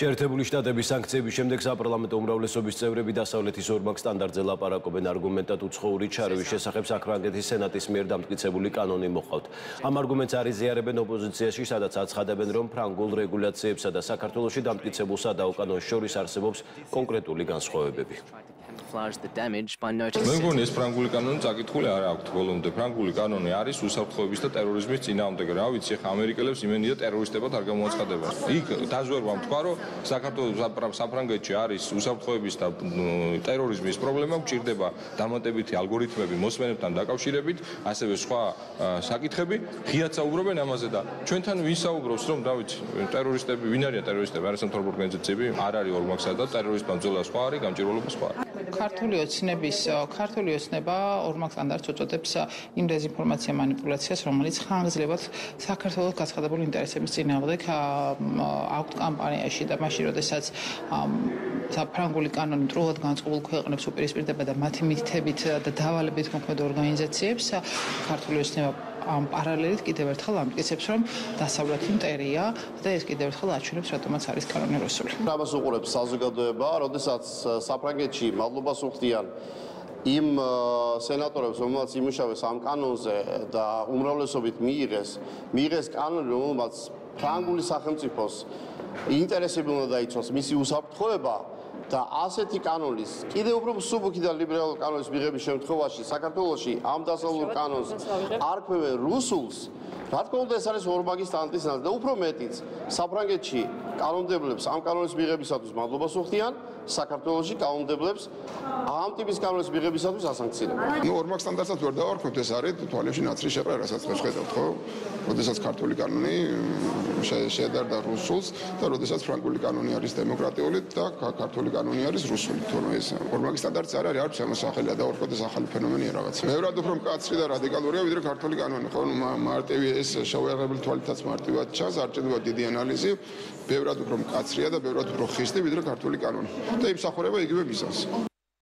შეერთებული შტატების სანქციების შემდეგ საპარლამენტო უმრავლესობის წევრები დასავლეთის ორმაგ სტანდარტზე ლაპარაკობენ არგუმენტად უცხოური ჩარევის შესახებ საფრანგეთის სენატის მიერ დამტკიცებული კანონი მოყავთ. ამ არგუმენტს არიზიარებენ ოპოზიციაში, სადაც აცხადებენ, რომ ფრანგულ რეგულაციებსა და საქართველოსში დამტკიცებულ სადაო კანონს შორის არსებობს კონკრეტული განსხვავებები. მე მგონი ეს ფრანგული კანონი წაკითხული არ აქვს ბოლომდე. ფრანგული კანონი არის უსაფრთხოების და ტერორიზმის წინააღმდეგ. რა ვიცი, ხა ამერიკელებს იმენი და ტერორისტებად არ გამოაცხადებენ. იქ დაზვერვა თქვა, რომ საქართველოს საფრანგეთში არის უსაფრთხოების და ტერორიზმის პრობლემა, გვჭირდება დამატებითი ალგორითმები მოსმენებთან დაკავშირებით, ასევე სხვა საკითხები, ღიად საუბრობენ ამაზე და ჩვენთან ვინ საუბრობს, რომ დავით ტერორისტები, ვინ არიან ტერორისტები, არის სამთავრობო ორგანიზაციები, არ არის ორმაგსა და ტერორისტმა ბრძოლა სხვა არის, გამჭირვალობა სხვა არის. ქართული ოცნების ქართული ოცნება ორმაგ სტანდარტს უწოდებს იმ დეзинფორმაცია манипуляციას, რომელიც ხანგრძლივად საქართველოს გაცხადებული ინტერესების წინააღმდეგ აქვთ კამპანიაში და მაშინ როდესაც საფრანგული კანონი დროულად განწყობილ ქვეყნებს უპირისპირდება და მათი მითითებით და დავალებით მოქმედ ორგანიზაციებს ქართული ოცნება ამ პარალელით კიდევ ერთხელ ამტკიცებს რომ დასავლეთი მტერია და ეს კიდევ ერთხელ აჩვენებს რატომაც არის კანონი რუსული. ამას უყურებს საზოგადოება, როდესაც საფრანგეთში მადლობას უხდიან იმ სენატორებს, რომელთაც იმუშავეს ამ კანონზე და უმრავლესობით მიიღეს, მიიღეს კანონი, რომელმაც ფრანგული სახელმწიფოს ინტერესები უნდა დაიცვას მისი უსაფრთხოება და ასეთი კანონის კიდევ უფრო მსუბუქი და ლიბერალური კანონის მიღების შემთხვევაში საქართველოსი ამ დასავლურ კანონს არ ქვევენ რუსულს რა თქმა უნდა ეს არის ორმაგი სტანდარტის ნაწილი და უფრო მეტიც საფრანგეთში კანონდებლებს ამ კანონის მიღებისათვის მადლობას უხდიან საქართველოსი კანონდებლებს ამ ტიპის კანონის მიღებისათვის ასანქცირებენ. ნუ ორმაგ სტანდარტსაც ვერ დავარქვით, ეს არის თვალებში ნაცრის შეყრა, რასაც მე ხედავთ, ხო? როდესაც ქართული კანონი შედარდა რუსულს და როდესაც ფრანგული კანონი არის დემოკრატიული და ქართული კანონი არის რუსული. თორემ ეს ორმაგი სტანდარტი არ არის, არის შემოსახელია და ორკოდეს ახალი ფენომენია რაღაც. მე ვარ უფრო მკაცრი და რადიკალურია ვიდრე ქართული კანონი, ხო? ნუ მარტივი ეს შეუერთებელი თვალითაც მარტივად ჩანს, არ ჭირდება დიდი ანალიზი. ბევრად უფრო მკაცრია და ბევრად უფრო ხისტი ვიდრე ქართული კანონი. და იმსახურება იგივე მიზანს.